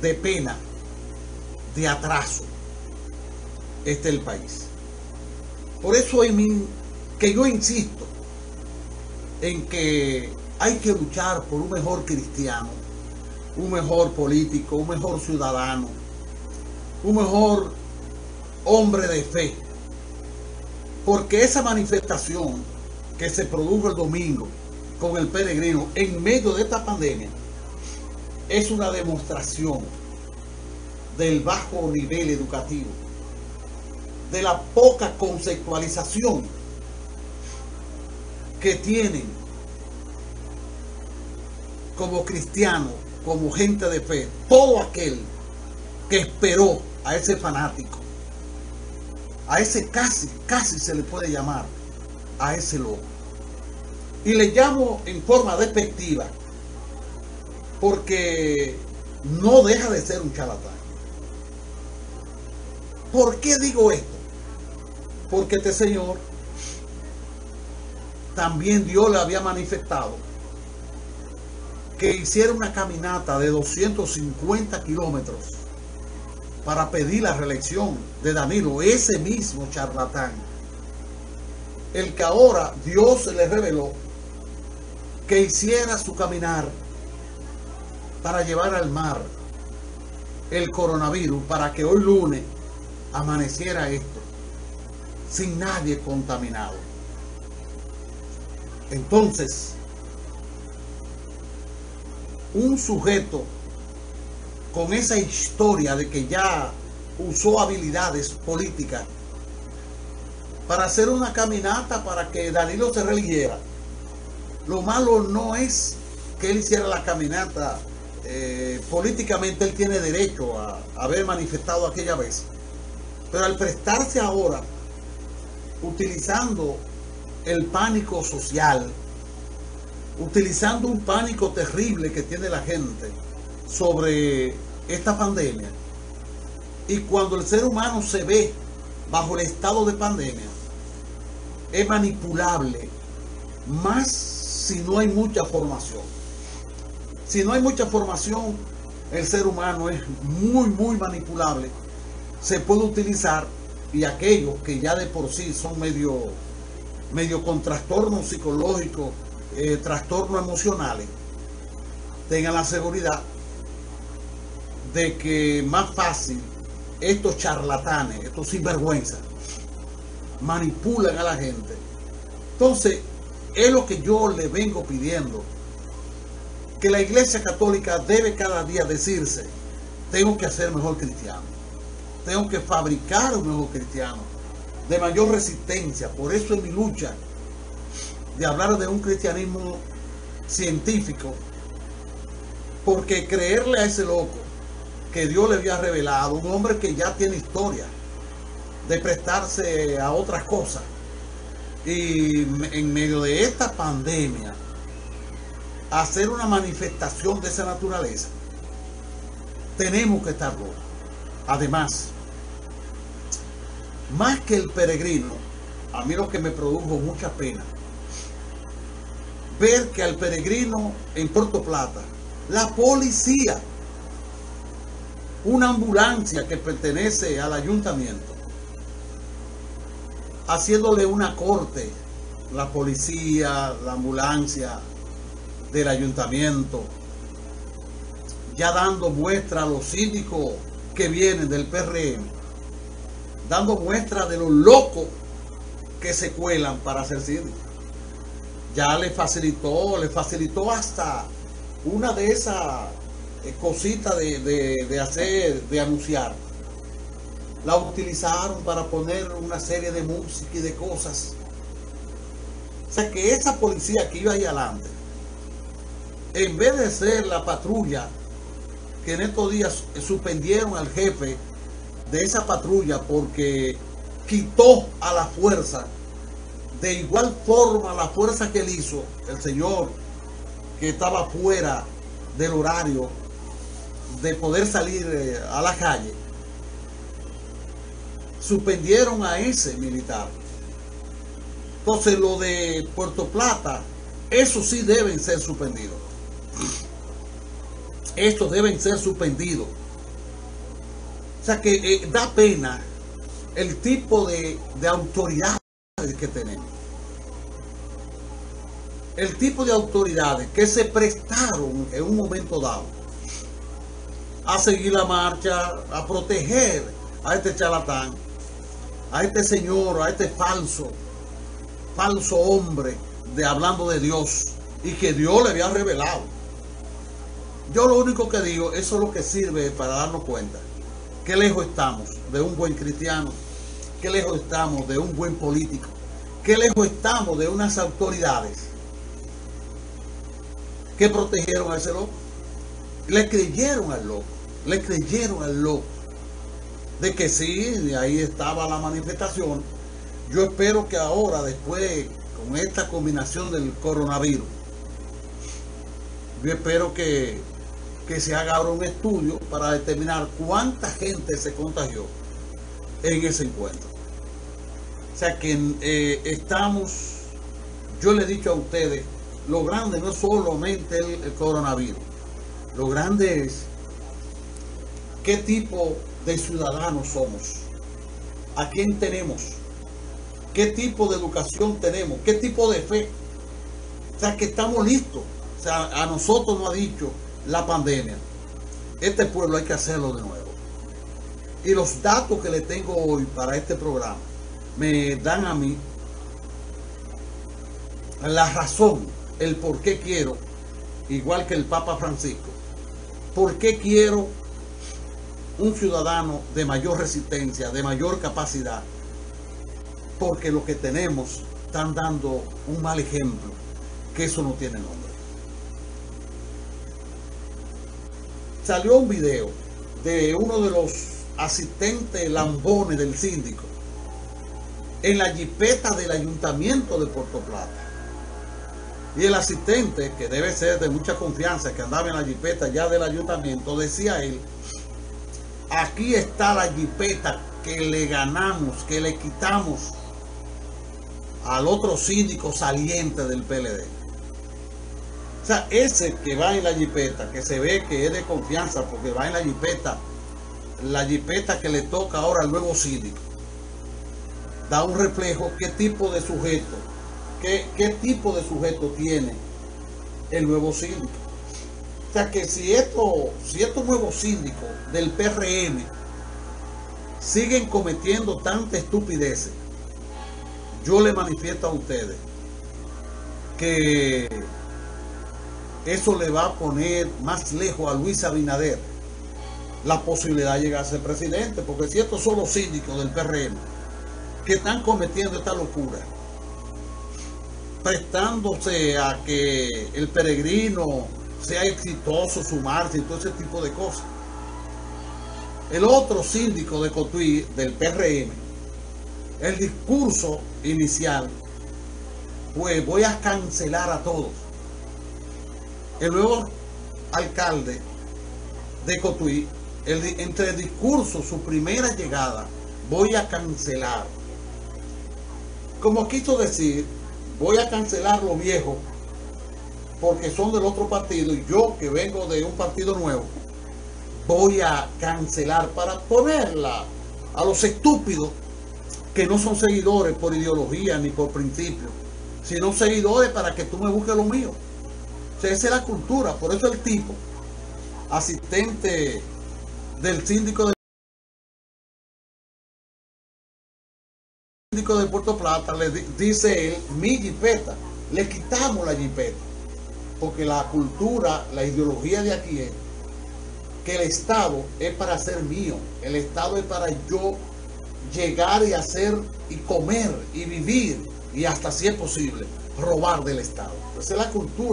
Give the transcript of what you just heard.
de pena, de atraso, este el país. Por eso es que yo insisto en que hay que luchar por un mejor cristiano, un mejor político, un mejor ciudadano, un mejor hombre de fe. Porque esa manifestación que se produjo el domingo con el peregrino en medio de esta pandemia es una demostración del bajo nivel educativo, de la poca conceptualización que tienen como cristiano, como gente de fe, todo aquel que esperó a ese fanático, a ese casi, casi se le puede llamar, a ese loco. Y le llamo en forma despectiva, porque no deja de ser un charlatán. ¿Por qué digo esto? Porque este señor también Dios le había manifestado que hiciera una caminata de 250 kilómetros para pedir la reelección de Danilo, ese mismo charlatán, el que ahora Dios le reveló que hiciera su caminar para llevar al mar el coronavirus, para que hoy lunes amaneciera esto, sin nadie contaminado. Entonces, un sujeto con esa historia de que ya usó habilidades políticas para hacer una caminata para que Danilo se religiera. Lo malo no es que él hiciera la caminata. Eh, políticamente él tiene derecho a, a haber manifestado aquella vez. Pero al prestarse ahora, utilizando el pánico social, utilizando un pánico terrible que tiene la gente sobre esta pandemia. Y cuando el ser humano se ve bajo el estado de pandemia, es manipulable, más si no hay mucha formación. Si no hay mucha formación, el ser humano es muy, muy manipulable. Se puede utilizar y aquellos que ya de por sí son medio, medio con trastornos psicológicos eh, trastornos emocionales tengan la seguridad de que más fácil estos charlatanes, estos sinvergüenzas, manipulan a la gente. Entonces, es lo que yo le vengo pidiendo, que la iglesia católica debe cada día decirse, tengo que hacer mejor cristiano, tengo que fabricar un mejor cristiano, de mayor resistencia, por eso es mi lucha de hablar de un cristianismo científico, porque creerle a ese loco que Dios le había revelado, un hombre que ya tiene historia de prestarse a otras cosas, y en medio de esta pandemia, hacer una manifestación de esa naturaleza, tenemos que estar locos. Además, más que el peregrino, a mí lo que me produjo mucha pena ver que al peregrino en Puerto Plata, la policía, una ambulancia que pertenece al ayuntamiento, haciéndole una corte, la policía, la ambulancia del ayuntamiento, ya dando muestra a los síndicos que vienen del PRM, dando muestra de los locos que se cuelan para ser síndicos ya le facilitó, le facilitó hasta una de esas eh, cositas de, hacer, de anunciar. La utilizaron para poner una serie de música y de cosas. O sea que esa policía que iba ahí adelante, en vez de ser la patrulla, que en estos días suspendieron al jefe de esa patrulla porque quitó a la fuerza de igual forma la fuerza que él hizo, el señor que estaba fuera del horario de poder salir eh, a la calle, suspendieron a ese militar. Entonces lo de Puerto Plata, eso sí deben ser suspendidos. Estos deben ser suspendidos. O sea que eh, da pena el tipo de, de autoridades que tenemos. El tipo de autoridades que se prestaron en un momento dado a seguir la marcha, a proteger a este charlatán, a este señor, a este falso, falso hombre de hablando de Dios y que Dios le había revelado. Yo lo único que digo, eso es lo que sirve para darnos cuenta. Qué lejos estamos de un buen cristiano, qué lejos estamos de un buen político, qué lejos estamos de unas autoridades que protegieron a ese loco. Le creyeron al loco, le creyeron al loco de que sí, ahí estaba la manifestación. Yo espero que ahora, después, con esta combinación del coronavirus, yo espero que, que se haga ahora un estudio para determinar cuánta gente se contagió en ese encuentro. O sea que eh, estamos, yo le he dicho a ustedes, lo grande no es solamente el, el coronavirus, lo grande es qué tipo de ciudadanos somos, a quién tenemos, qué tipo de educación tenemos, qué tipo de fe. O sea, que estamos listos. O sea, a nosotros nos ha dicho la pandemia, este pueblo hay que hacerlo de nuevo. Y los datos que le tengo hoy para este programa me dan a mí la razón, el por qué quiero, igual que el Papa Francisco, por qué quiero un ciudadano de mayor resistencia, de mayor capacidad, porque lo que tenemos están dando un mal ejemplo, que eso no tiene nombre. Salió un video de uno de los asistentes lambones del síndico en la jipeta del ayuntamiento de Puerto Plata. Y el asistente, que debe ser de mucha confianza, que andaba en la jipeta ya del ayuntamiento, decía él, aquí está la jipeta que le ganamos, que le quitamos al otro síndico saliente del PLD. Sea, ese que va en la jipeta, que se ve que es de confianza porque va en la jipeta, la jipeta que le toca ahora al nuevo síndico, da un reflejo qué tipo de sujeto, qué, qué tipo de sujeto tiene el nuevo síndico. O sea que si, esto, si estos nuevos síndicos del PRM siguen cometiendo tanta estupideces, yo le manifiesto a ustedes que eso le va a poner más lejos a Luis Abinader la posibilidad de llegar a ser presidente, porque si estos son los síndicos del PRM que están cometiendo esta locura, prestándose a que el peregrino sea exitoso su marcha y todo ese tipo de cosas. El otro síndico de Cotuí, del PRM, el discurso inicial, pues voy a cancelar a todos. El nuevo alcalde de Cotuí, entre el discurso, su primera llegada, voy a cancelar. Como quiso decir, voy a cancelar lo viejo porque son del otro partido y yo que vengo de un partido nuevo, voy a cancelar para ponerla a los estúpidos que no son seguidores por ideología ni por principio, sino seguidores para que tú me busques lo mío. O sea, esa es la cultura, por eso el tipo, asistente del síndico de síndico de Puerto Plata, le dice él, mi jipeta, le quitamos la jipeta porque la cultura, la ideología de aquí es que el Estado es para ser mío, el Estado es para yo llegar y hacer y comer y vivir y hasta si es posible robar del Estado. Esa es la cultura.